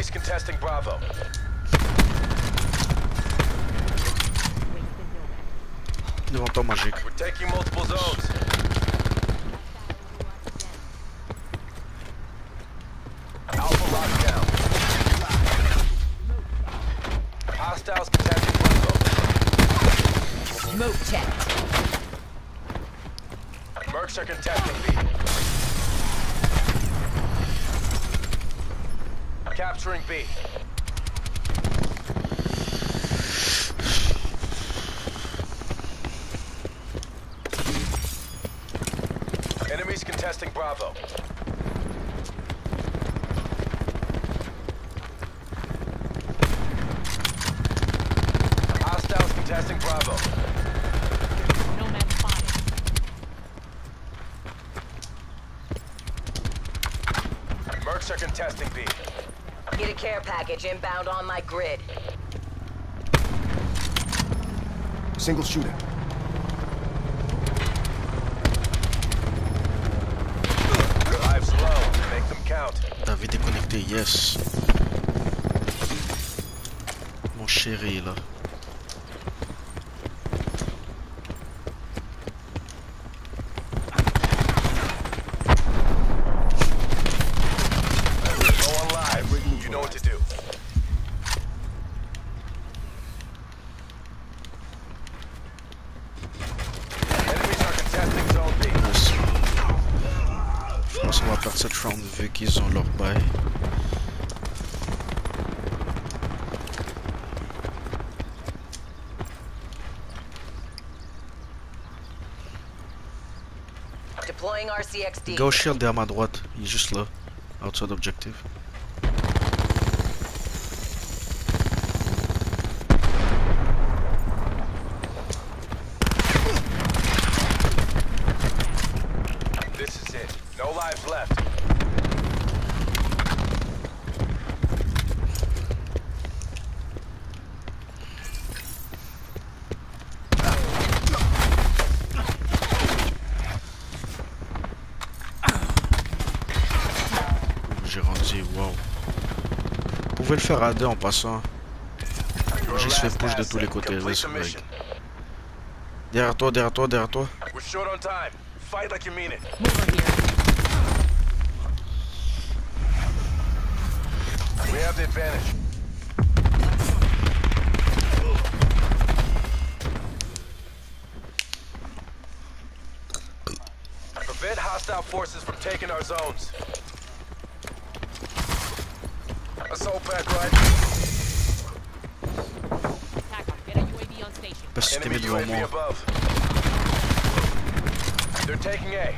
Enemies contesting Bravo. Inventor magique. We're taking multiple zones. Alpha lockdown. Hostiles contesting Bravo. Smoke checked. Mercs are contesting B. Capturing B. Enemies contesting Bravo. Hostiles contesting Bravo. Are contesting B. Get a care package inbound on my grid. Single shooter. Lives low. Make them count. T'avais déconnecté, yes. Mon chéri là. Va perdre cette round vu qu'ils ont leur bail. Deploying RCXD. Go shield à ma droite. Il est juste là. Outside objective. pouvez le faire à deux en passant. Juste fait push de tous les côtés. Derrière toi, derrière toi, derrière toi. Prevent hostile forces from taking our zones. Enemy mis devant UAV moi. above. They're taking A.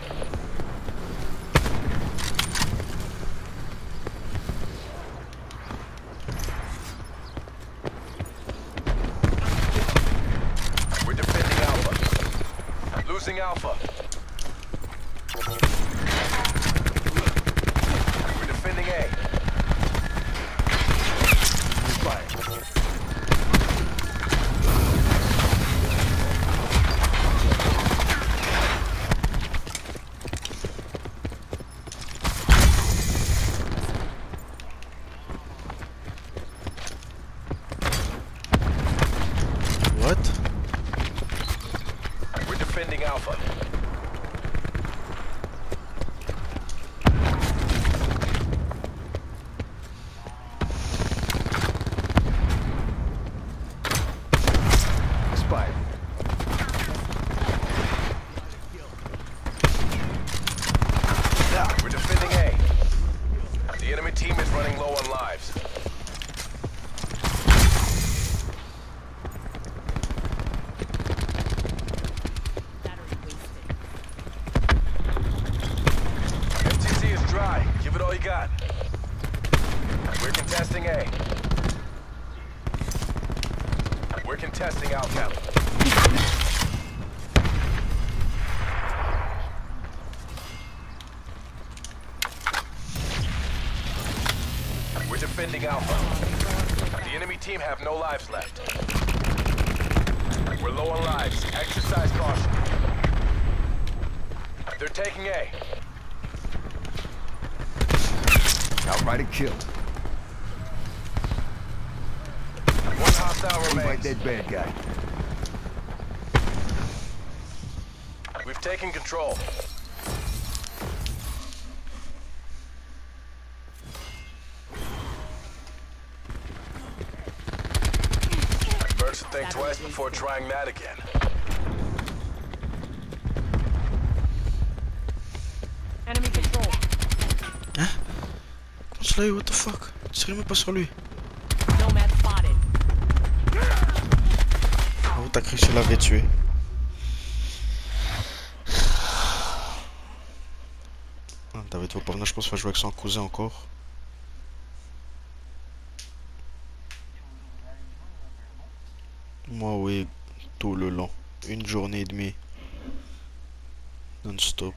We're defending Alpha. Losing Alpha. We're defending A. What? We're defending Alpha. Expired. We're defending A. The enemy team is running low on lives. defending Alpha. The enemy team have no lives left. We're low on lives. Exercise caution. They're taking A. Outright a kill. One hostile remains. Fight that bad guy. We've taken control. Twice before trying that again. Enemy control. Comment cela, what the fuck? Serais même pas sur lui. Nomad spotted. Oh, t'as cru que je l'avais tué. Ah, David venir, je pense qu'il va jouer avec son cousin encore. Tout le long. Une journée et demie. Non-stop.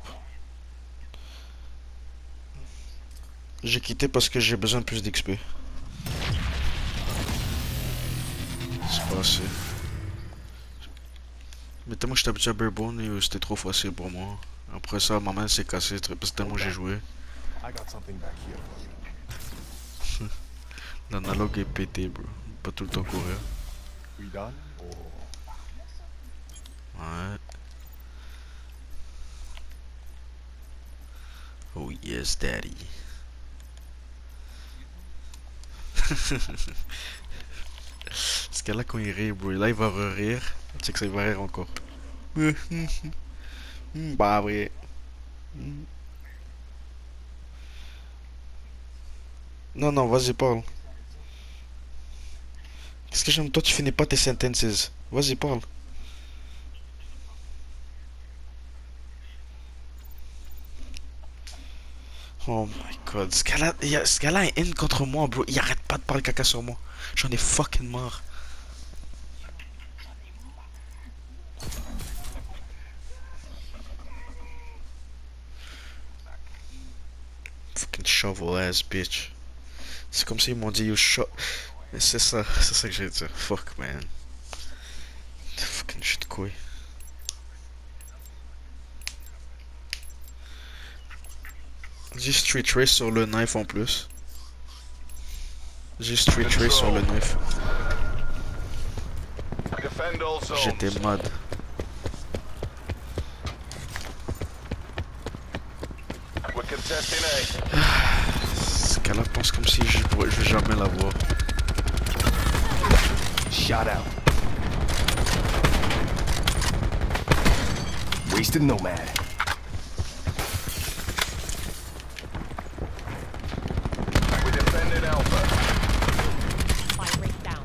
J'ai quitté parce que j'ai besoin de plus d'XP. C'est pas assez. Mais tellement que j'étais habitué à Barebone et c'était trop facile pour moi. Après ça, ma main s'est cassée parce que tellement j'ai joué. I got something back here. L'analogue est pété, bro. Pas tout le temps courir. Ouais. Oh yes, daddy. Ce gars-là, quand il rit, bro, là il va rire. Tu sais que ça il va rire encore. bah, vrai. Non, non, vas-y, parle. Qu'est-ce que j'aime? Toi, tu finis pas tes sentences. Vas-y, parle. Oh my god, ce gars-là, a- ce gars-là est haine contre moi, bro. Il arrête pas de parler caca sur moi. J'en ai fucking marre. Fucking shovel ass bitch. C'est comme s'ils m'ont dit you. C'est ça, c'est ça que j'ai dit. Fuck man. Fucking shit couille. J'ai street trace sur le knife en plus. J'ai street trace sur le knife. J'étais mad. We're contesting A. Ce gars-là pense comme si je, pourrais- je vais jamais l'avoir. Shot out. Wasted nomad. We're defending Alpha. Fire rate down.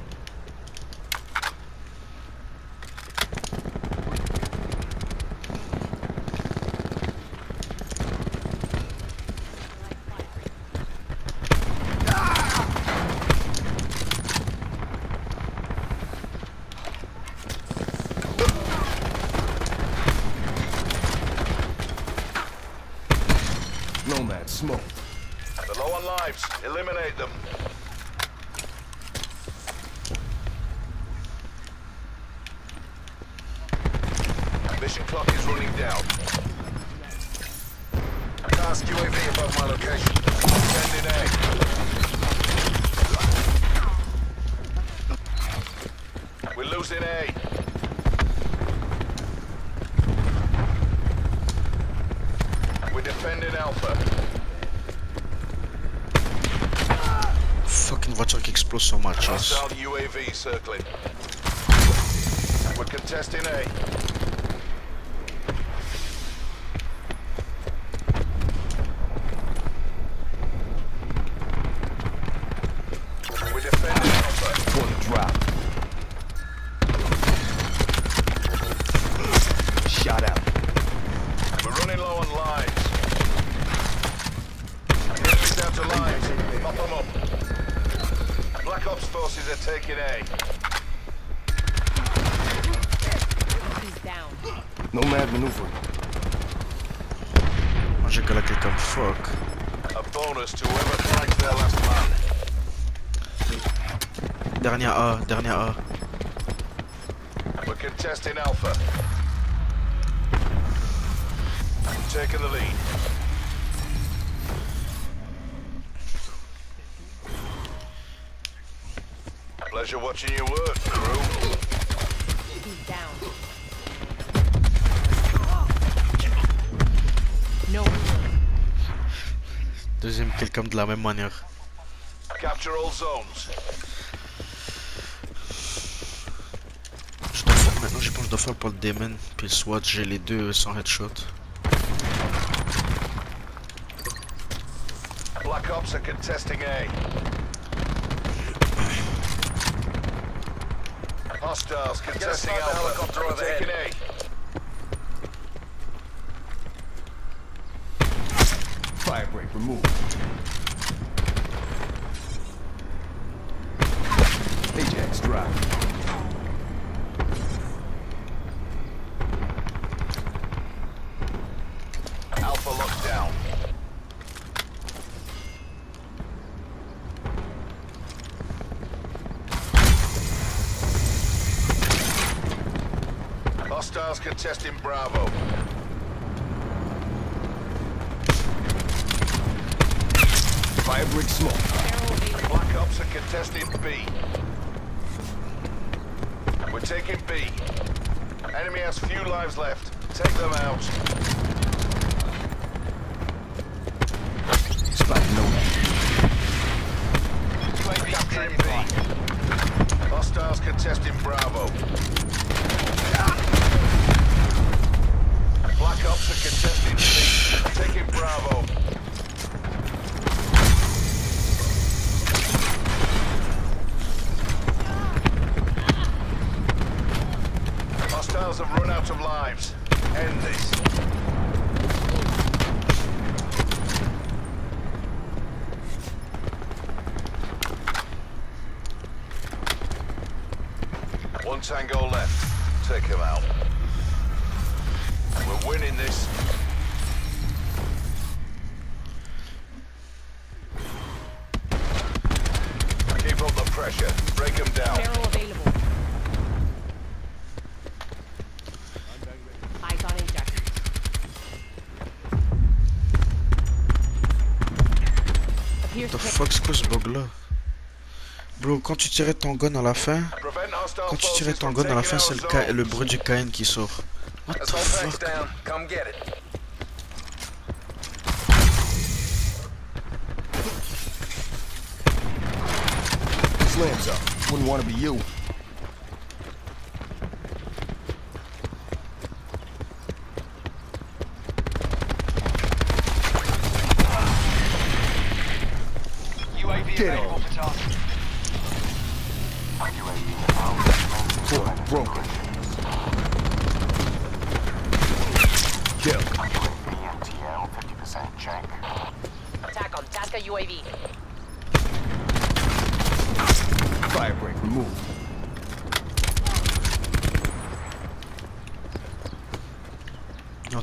Nomad smoke. They're lives. Eliminate them. Mission clock is running down. Task UAV above my location. Sending A. We're losing A. We're defending Alpha. Fucking voiture qui explose sur ma chasse. Hostile UAV circling. We're contesting A. We're defending Alpha. For the drop. Shot out. Taking A. He's down. Nomad maneuvering. Moi j'ai collecté comme fuck. A bonus to whoever finds their last man. Dernière A, dernière A. We're contesting Alpha. Taking the lead. Pleasure watching you work, crew. He's down. No. Deuxième kill comme de la même manière. Capture all zones. Je dois faire, maintenant, je pense que je dois faire pour le Demon. Puis le SWAT, j'ai les deux sans headshot. Black Ops are contesting A. Hostiles contesting Alpha. Helicopter overhead. Taking A. Firebreak removed. Ajax drop. Alpha locked down. Hostiles contesting Bravo. Fire smoke. Black Ops are contesting B. We're taking B. Enemy has few lives left. Take them out. Spot nomad. Plane capturing B. Hostiles contesting Bravo. Black Ops are contesting C. Taking Bravo. Pressure. Break them down. Arrow available. Eyes on The fuck, c'est quoi ce bug là? Bro, quand tu tirais ton gun à la fin, quand tu tirais ton gun à la fin, c'est le, le bruit du KN qui sort. What the fuck? Slams up. Wouldn't want to be you. UAV, get on. Port broken. Kill. Attack on Tasca UAV. Firebreak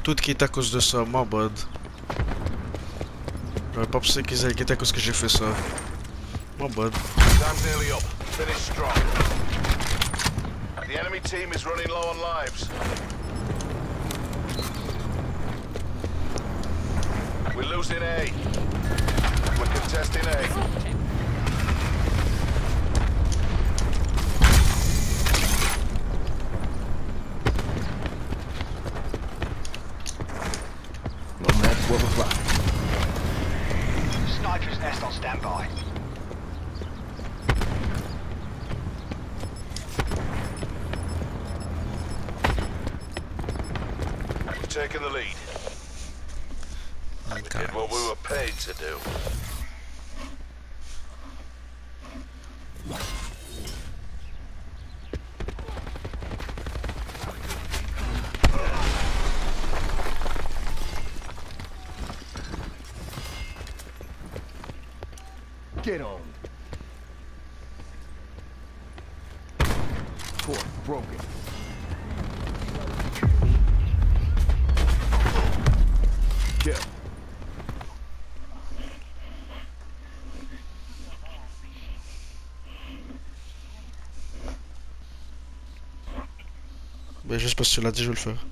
tout quitté à cause de ça, my bad. Qu'ils allaient quitter à cause que strong. The enemy team is running low on lives. We're losing A. We're contesting A. taken the lead. Did what we were paid to do. Get on. Port broken. Kill. Ben, juste parce que tu l'as dit, je vais le faire.